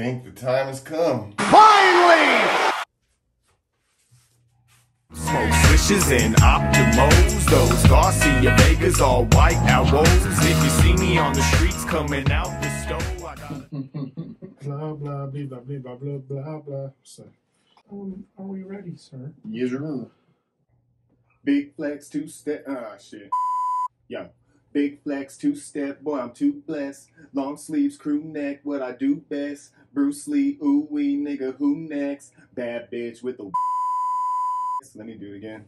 think the time has come. Finally! Smoke swishes and optimos, those Garcia Vegas, all white outros. If you see me on the streets coming out the store, I got. blah, blah, blah, blah, blah, blah, blah, blah. So, um, are we ready, sir? Yes, sir. Big flex, two step. Ah, shit. Yeah. Big flex, two step. Boy, I'm too blessed. Long sleeves, crew neck, what I do best. Bruce Lee, ooh wee, nigga, who next? Bad bitch with the. Let me do it again.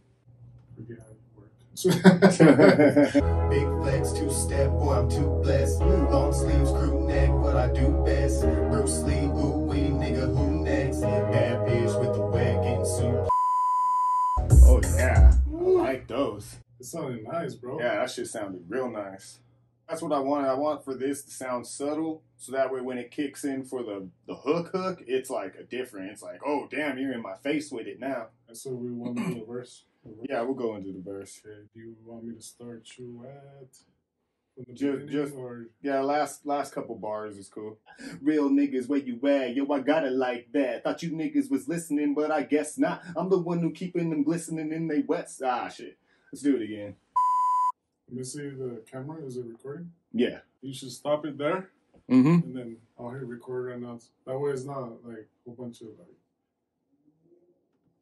Forget how it worked. Big flex, two step, boy, I'm too blessed. Long sleeves, crew neck, sounded nice, bro. Yeah, that shit sounded real nice. That's what I wanted. I want for this to sound subtle, so that way when it kicks in for the the hook hook, it's like a different. It's like, oh damn, you're in my face with it now. And so we want to do the verse. Yeah, we'll go into the verse. Okay. Do you want me to start you at from the Ju- beginning, just- or Yeah, last last couple bars is cool. Real niggas, where you at? Yo, I got it like that. Thought you niggas was listening, but I guess not. I'm the one who keeping them glistening in they wet. Ah, shit. Let's do it again. let me see the camera? Is it recording? Yeah. You should stop it there, Mm-hmm. and then I'll hit record right now. That way, it's not like a whole bunch of like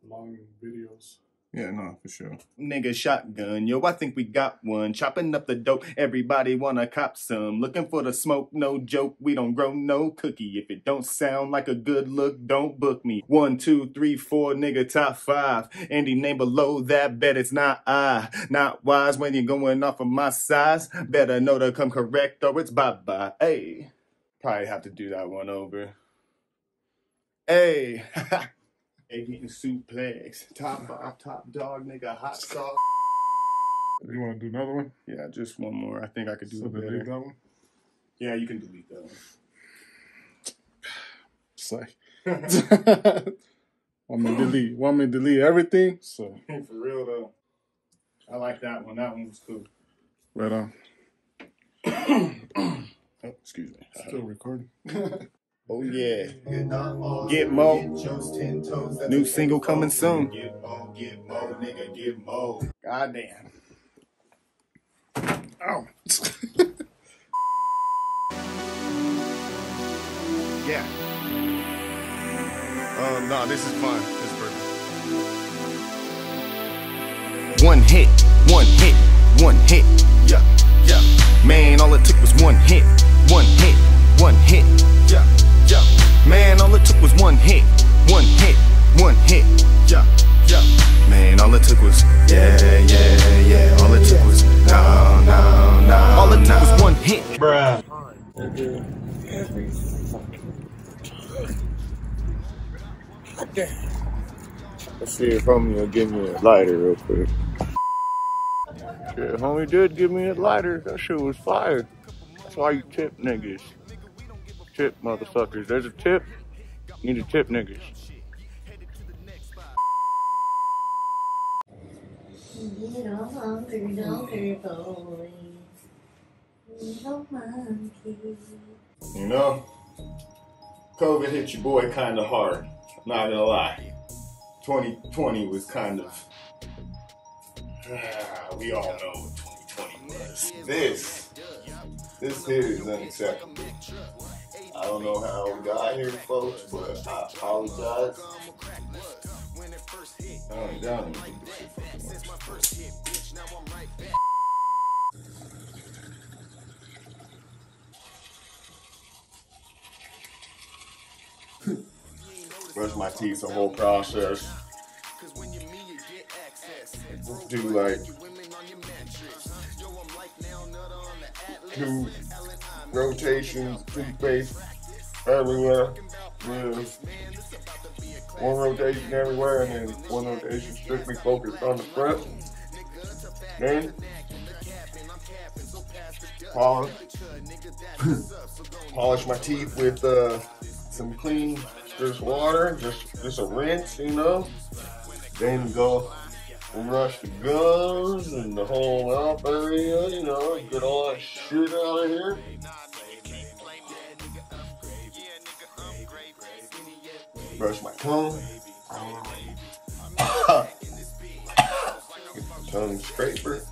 long videos. Yeah, no, for sure. Nigga shotgun, yo, I think we got one. Chopping up the dope, everybody wanna cop some. Looking for the smoke, no joke. We don't grow no cookie. If it don't sound like a good look, don't book me. One, two, three, four, nigga, top five. Any name below that, bet it's not I. Not wise when you're going off of my size. Better know to come correct or it's bye bye. Hey, probably have to do that one over. Hey. Egg eating suplex. Top off, top dog, nigga, hot sauce. You want to do another one? Yeah, just one more. I think I could do So it delete better. that one. Yeah, you can delete that one. Like, want me to delete? Want me to delete everything? So For real though. I like that one. That one was cool. right on. Oh, excuse me. Still recording. Oh yeah. Get Mo. New single coming soon. Get Mo, get Mo, nigga, get Mo. Goddamn. Ow. Yeah. Um, no, this is fun. This is perfect. One hit, one hit, one hit. Yeah, yeah, Man, all it took was one hit, one hit, one hit. yeah, yeah, Man, all it took was one hit, one hit, one hit. yeah, yeah. Man, all it took was yeah, yeah, yeah. All it took was no, no, no. All it took was one hit. Bruh. Let's see if homie will give me a lighter real quick. Shit, homie did give me a lighter. That shit was fire. That's why you tip niggas. Tip motherfuckers. There's a tip. You need to tip niggas. You know, COVID hit your boy kind of hard. Not gonna lie. 2020 was kind of. we all know what 2020 was. This, this is unacceptable. I don't know how we got here, folks, but I apologize. I don't, even this shit works. brush my teeth, the whole process. Do like two rotations, toothpaste everywhere. With one rotation everywhere, and then one rotation strictly focused on the front. Then polish, polish my teeth with uh, some clean, just water, just just a rinse, you know. Then go brush the gums and the whole mouth area, you know, get all that shit out of here. Brush my tongue. tongue scraper.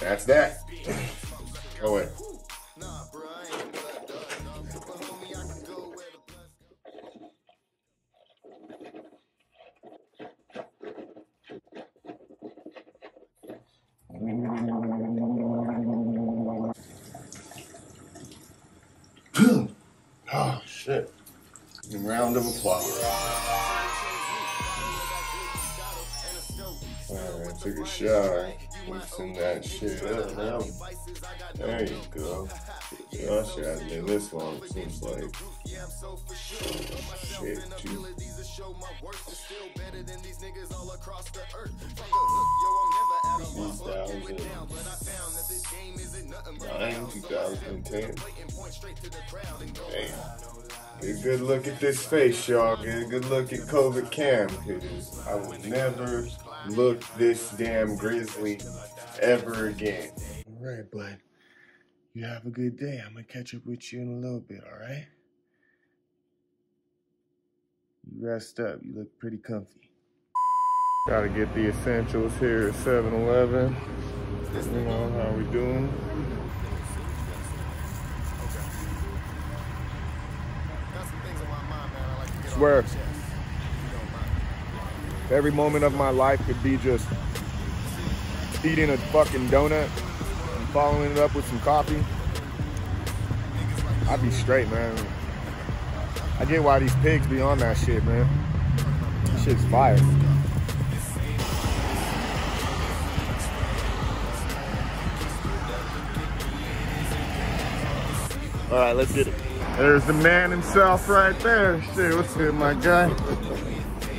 That's that. Go away. Oh shit. Round of applause. Alright, took a shower. Loosen that shit up now. There you go. It hasn't been this long, it seems like. Shit, too. Nine, 2010. Hey, get a good look at this face, y'all. Get a good look at COVID cam. I will never look this damn grizzly ever again. All right, bud. You have a good day. I'm gonna catch up with you in a little bit, all right? You rest up. You look pretty comfy. Gotta get the essentials here at 7-Eleven. You know, how we doing? swear every moment of my life could be just eating a fucking donut and following it up with some coffee. I'd be straight, man. I get why these pigs be on that shit, man. That shit's fire. All right, let's get it. There's the man himself right there. Shit, what's good, my guy?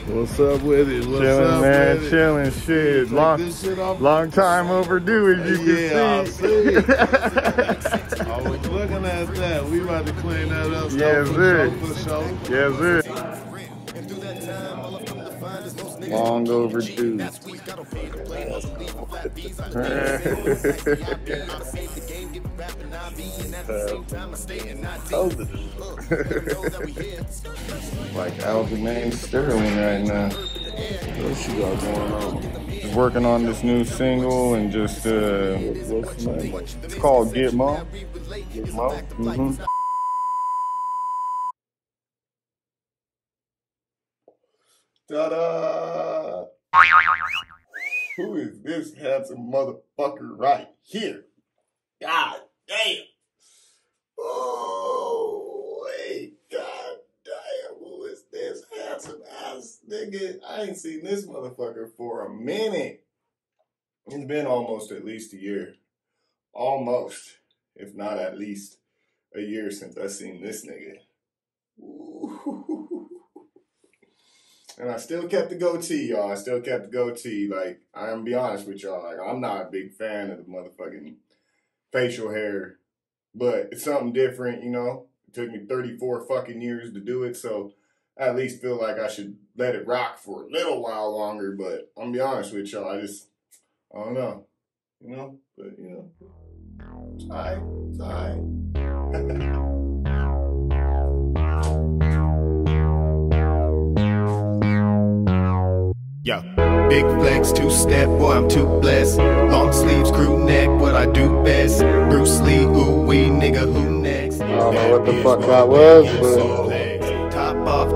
What's up with it? What's chilling, up man. with it? Chilling, shit. Take Long, shit long time overdue, as you Yeah, can see. see. I was looking at that. We about to clean that up. Yes, for sir. sure, for yes, sir. Long overdue. like Aljamain Sterling right now. What she got going on? Working on this new single and just uh, it's called Get Mo. Get Mo? Mm-hmm. Ta-da! Who is this handsome motherfucker right here? God damn! Oh, wait, god damn, who is this handsome ass nigga? I ain't seen this motherfucker for a minute. It's been almost at least a year. Almost, if not at least a year since I seen this nigga. And I still kept the goatee, y'all. I still kept the goatee. Like, I'm be honest with y'all. Like, I'm not a big fan of the motherfucking facial hair. But it's something different, you know? It took me 34 fucking years to do it, so I at least feel like I should let it rock for a little while longer. But I'm gonna be honest with y'all. I just, I don't know. You know? But, you know. It's alright. It's alright. Yo, big flex, two step, boy, I'm too blessed. Long sleeves, crew neck, what I do best. Bruce Lee, ooh wee, nigga, who next? I don't know what the fuck that was, but-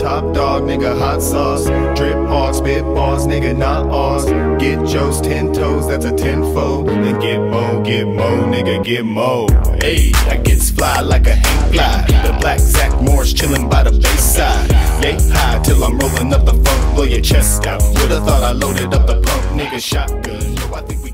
Top dog, nigga, hot sauce. Drip off, spit balls, nigga, not ours. Get Joe's ten toes, that's a tenfold. Then get mo, get mo, nigga, get mo. Hey, I gets fly like a hang fly. The black Zach Morris chillin' by the bayside. Yay high till I'm rollin' up the funk, blow your chest out. Would've thought I loaded up the pump, nigga, shotgun. Yo, I think we